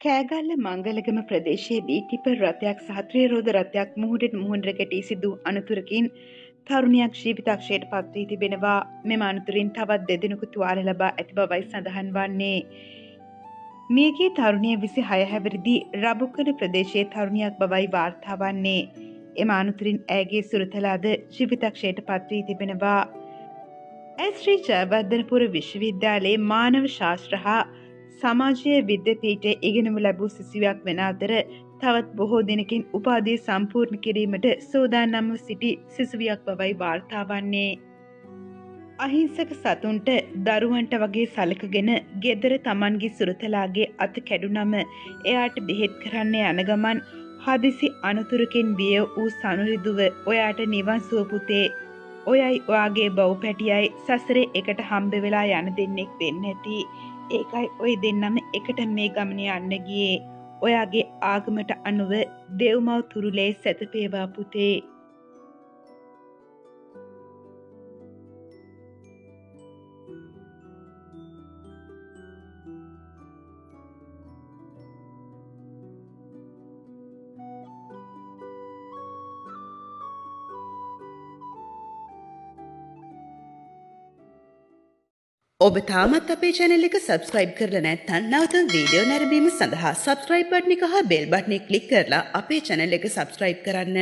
Kegalle මංගලගම ප්‍රදේශයේදී tipper රථයක් සහ ත්‍රේරෝද රථයක් මුහුඩට මුහුණට ගැටී සිදු අනතුරකින් තරුණයක් ජීවිතක්ෂයට පත්වී තිබෙනවා මෙම අනතුරින් තවත් දෙදෙනෙකු තුවාල ලබා ඇති බවයි සඳහන් වන්නේ. මේගේ තරුණය විසි හය හැවරිදි රබුක්කන ප්‍රදේශයේ තරුණයක් බවයි වාර්තාවන්නේ. එම අනුතුරින් ඇගේ සුරතලාද ජීවිතක්ෂයට පත්වී තිබෙනවා. ඇස්ශ්‍රී ජයවර්ධනපුර විශ්වවිද්‍යාලයේ මානව ශාස්ත්‍ර හා සමාජය විද්‍යපීට ඉගෙනමු ලැබූ සිසිවක් වෙන අතර තවත් බොහෝ දෙනකින් උපාදී සම්පූර්ණ කිරීමට සෝදානම්ව සිටි සිසුවියක් බවයි වාර්තාවන්නේ. අහිංසක සතුන්ට දරුවන්ට වගේ සලකගෙන ගෙදර තමන්ගේ සුරතලාගේ අත කැඩුනම එයාට බෙහෙත් කරන්න යන ගමන් හදිසි අනතුරකින් බිය වූ සනුරිදුව ඔයාට නිවන් සුවපුතේ ඔයයි ඔයාගේ බව් පැටියයි සසරේ එකට හම්බ වෙලා යන දෙන්නෙක් වෙන්න ඇති ඒකයි ඔය දෙන්නම එකට මේ ගමන යන්න ගියේ. ඔයාගේ ආගමට අනුව දෙව්මව් තුරුලේ සැතපේවා පුතේ. ඔබ තාමත් අපේ චැනල් එක සබස්ක්‍රයිබ් කරලා නැත්නම් නැවතම වීඩියෝ නැරඹීම සඳහා සබස්ක්‍රයිබ් බටන් එක හා බෙල් බටන් එක ක්ලික් කරලා අපේ චැනල් එක සබස්ක්‍රයිබ් කරන්න.